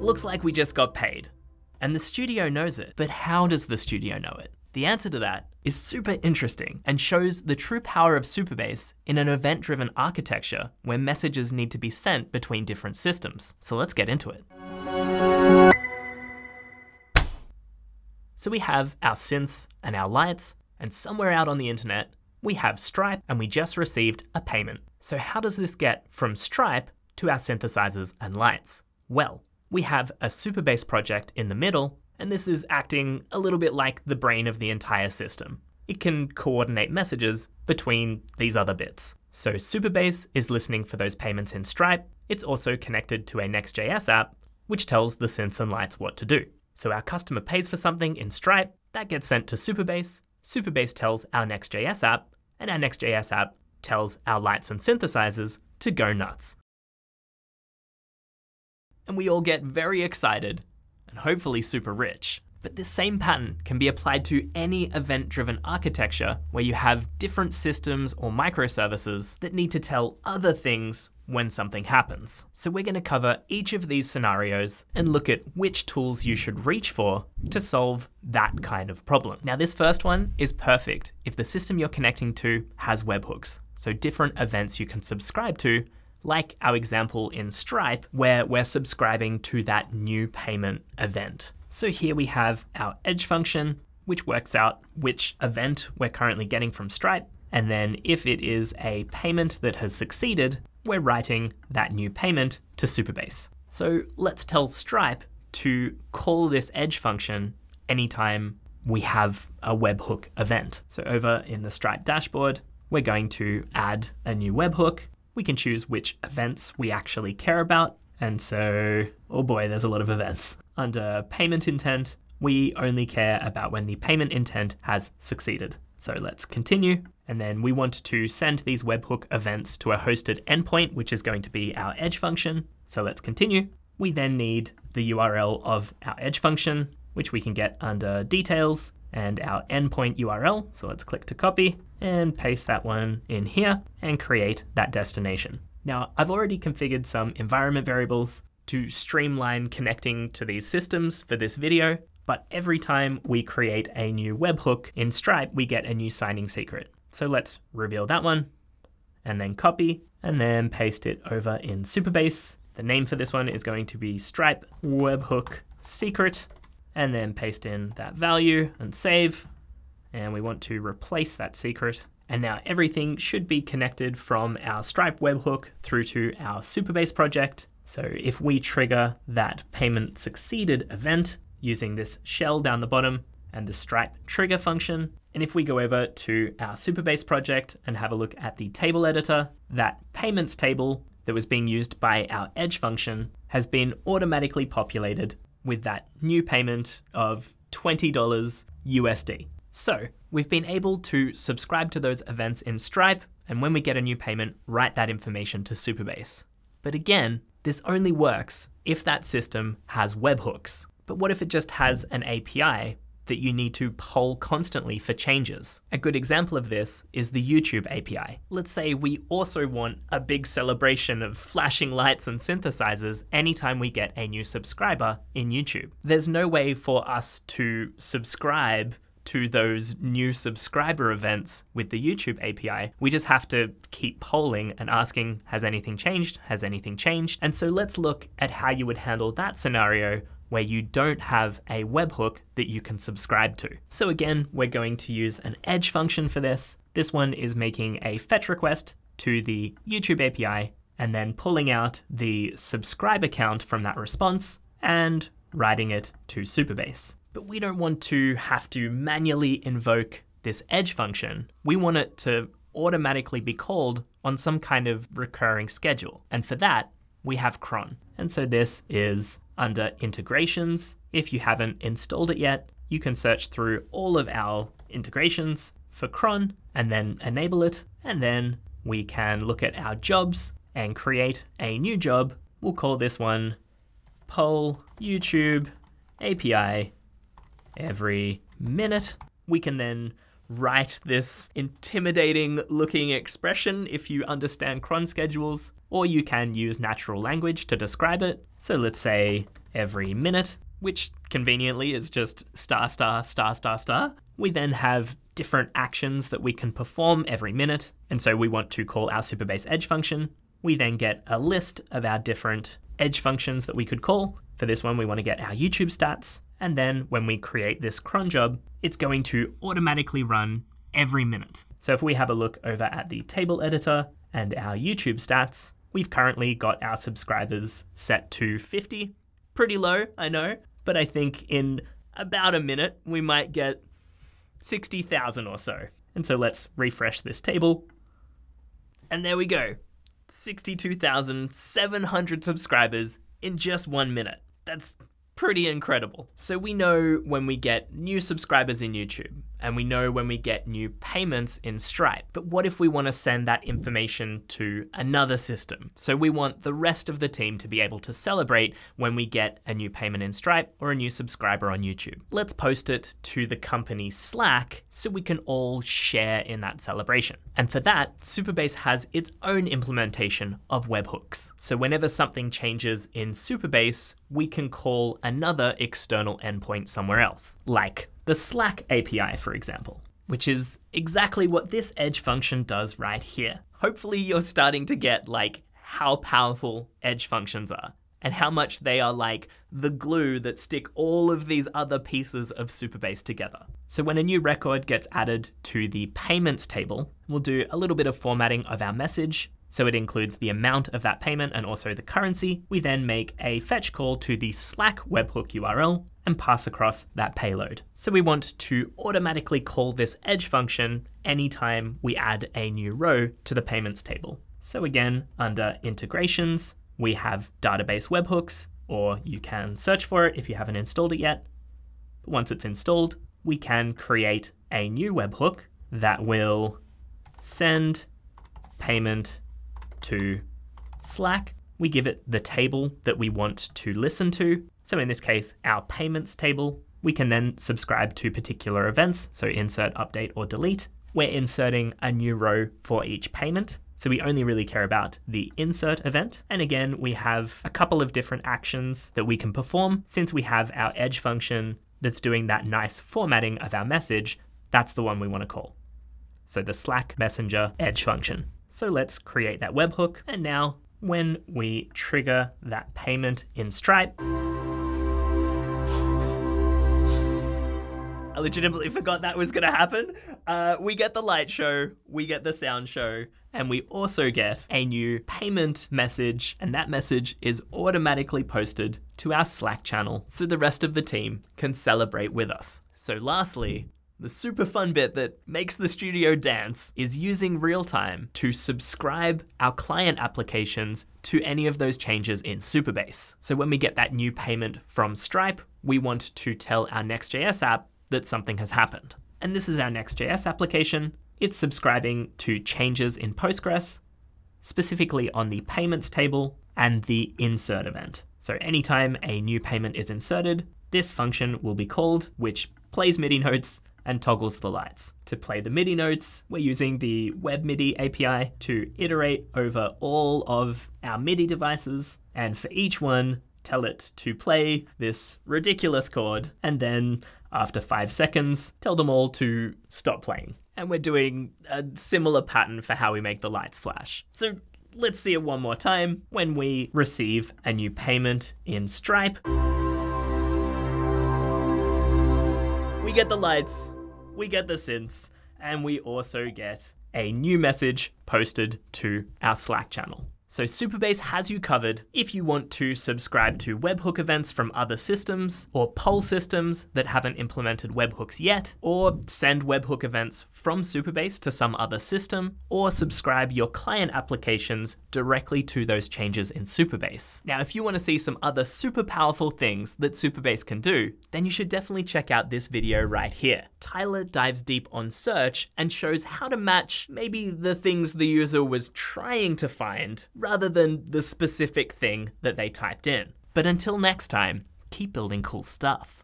Looks like we just got paid. And the studio knows it. But how does the studio know it? The answer to that is super interesting and shows the true power of Supabase in an event-driven architecture where messages need to be sent between different systems. So let's get into it. So we have our synths and our lights, and somewhere out on the internet, we have Stripe and we just received a payment. So how does this get from Stripe to our synthesizers and lights? Well, we have a supabase project in the middle and this is acting a little bit like the brain of the entire system. It can coordinate messages between these other bits. So Supabase is listening for those payments in Stripe. It's also connected to a Next.js app, which tells the synths and lights what to do. So our customer pays for something in Stripe, that gets sent to Supabase. Supabase tells our Next.js app, and our Next.js app tells our lights and synthesizers to go nuts. And we all get very excited and hopefully super rich. But this same pattern can be applied to any event-driven architecture where you have different systems or microservices that need to tell other things when something happens. So we're gonna cover each of these scenarios and look at which tools you should reach for to solve that kind of problem. Now this first one is perfect if the system you're connecting to has webhooks, so different events you can subscribe to like our example in Stripe, where we're subscribing to that new payment event. So here we have our edge function, which works out which event we're currently getting from Stripe. And then if it is a payment that has succeeded, we're writing that new payment to Supabase. So let's tell Stripe to call this edge function anytime we have a webhook event. So over in the Stripe dashboard, we're going to add a new webhook we can choose which events we actually care about. And so, oh boy, there's a lot of events. Under payment intent, we only care about when the payment intent has succeeded. So let's continue. And then we want to send these webhook events to a hosted endpoint, which is going to be our edge function. So let's continue. We then need the URL of our edge function, which we can get under details and our endpoint URL. So let's click to copy and paste that one in here and create that destination. Now, I've already configured some environment variables to streamline connecting to these systems for this video, but every time we create a new webhook in Stripe, we get a new signing secret. So let's reveal that one and then copy and then paste it over in Supabase. The name for this one is going to be Stripe Webhook Secret and then paste in that value and save. And we want to replace that secret. And now everything should be connected from our Stripe webhook through to our Supabase project. So if we trigger that payment succeeded event using this shell down the bottom and the Stripe trigger function, and if we go over to our Supabase project and have a look at the table editor, that payments table that was being used by our edge function has been automatically populated with that new payment of $20 USD. So we've been able to subscribe to those events in Stripe, and when we get a new payment, write that information to Supabase. But again, this only works if that system has webhooks. But what if it just has an API that you need to poll constantly for changes. A good example of this is the YouTube API. Let's say we also want a big celebration of flashing lights and synthesizers anytime we get a new subscriber in YouTube. There's no way for us to subscribe to those new subscriber events with the YouTube API. We just have to keep polling and asking, has anything changed? Has anything changed? And so let's look at how you would handle that scenario where you don't have a webhook that you can subscribe to. So again, we're going to use an edge function for this. This one is making a fetch request to the YouTube API and then pulling out the subscriber count from that response and writing it to Supabase. But we don't want to have to manually invoke this edge function. We want it to automatically be called on some kind of recurring schedule. And for that, we have cron. And so this is under integrations. If you haven't installed it yet, you can search through all of our integrations for cron and then enable it. And then we can look at our jobs and create a new job. We'll call this one poll YouTube API every minute. We can then write this intimidating looking expression if you understand cron schedules, or you can use natural language to describe it. So let's say every minute, which conveniently is just star, star, star, star, star. We then have different actions that we can perform every minute. And so we want to call our Supabase edge function. We then get a list of our different edge functions that we could call. For this one, we want to get our YouTube stats. And then when we create this cron job, it's going to automatically run every minute. So if we have a look over at the table editor and our YouTube stats, we've currently got our subscribers set to 50. Pretty low, I know, but I think in about a minute, we might get 60,000 or so. And so let's refresh this table. And there we go 62,700 subscribers in just one minute. That's pretty incredible. So we know when we get new subscribers in YouTube, and we know when we get new payments in Stripe. But what if we want to send that information to another system? So we want the rest of the team to be able to celebrate when we get a new payment in Stripe or a new subscriber on YouTube. Let's post it to the company Slack so we can all share in that celebration. And for that, Supabase has its own implementation of webhooks. So whenever something changes in Supabase, we can call another external endpoint somewhere else, like the Slack API, for example, which is exactly what this Edge function does right here. Hopefully you're starting to get like how powerful Edge functions are and how much they are like the glue that stick all of these other pieces of Supabase together. So when a new record gets added to the payments table, we'll do a little bit of formatting of our message so it includes the amount of that payment and also the currency. We then make a fetch call to the Slack webhook URL and pass across that payload. So we want to automatically call this edge function anytime we add a new row to the payments table. So again, under integrations, we have database webhooks, or you can search for it if you haven't installed it yet. But once it's installed, we can create a new webhook that will send payment to Slack. We give it the table that we want to listen to. So in this case, our payments table. We can then subscribe to particular events, so insert, update, or delete. We're inserting a new row for each payment. So we only really care about the insert event. And again, we have a couple of different actions that we can perform. Since we have our edge function that's doing that nice formatting of our message, that's the one we want to call. So the Slack Messenger edge function. So let's create that webhook. And now when we trigger that payment in Stripe, I legitimately forgot that was going to happen. Uh, we get the light show, we get the sound show, and we also get a new payment message, and that message is automatically posted to our Slack channel so the rest of the team can celebrate with us. So, lastly, the super fun bit that makes the studio dance is using real-time to subscribe our client applications to any of those changes in Supabase. So when we get that new payment from Stripe, we want to tell our Next.js app that something has happened. And this is our Next.js application. It's subscribing to changes in Postgres, specifically on the payments table and the insert event. So anytime a new payment is inserted, this function will be called, which plays MIDI notes and toggles the lights. To play the MIDI notes, we're using the Web MIDI API to iterate over all of our MIDI devices, and for each one, tell it to play this ridiculous chord, and then after five seconds, tell them all to stop playing. And we're doing a similar pattern for how we make the lights flash. So let's see it one more time when we receive a new payment in Stripe. We get the lights, we get the synths, and we also get a new message posted to our Slack channel. So Supabase has you covered if you want to subscribe to webhook events from other systems, or poll systems that haven't implemented webhooks yet, or send webhook events from Supabase to some other system, or subscribe your client applications directly to those changes in Supabase. Now, if you want to see some other super powerful things that Supabase can do, then you should definitely check out this video right here. Tyler dives deep on search and shows how to match maybe the things the user was trying to find rather than the specific thing that they typed in. But until next time, keep building cool stuff.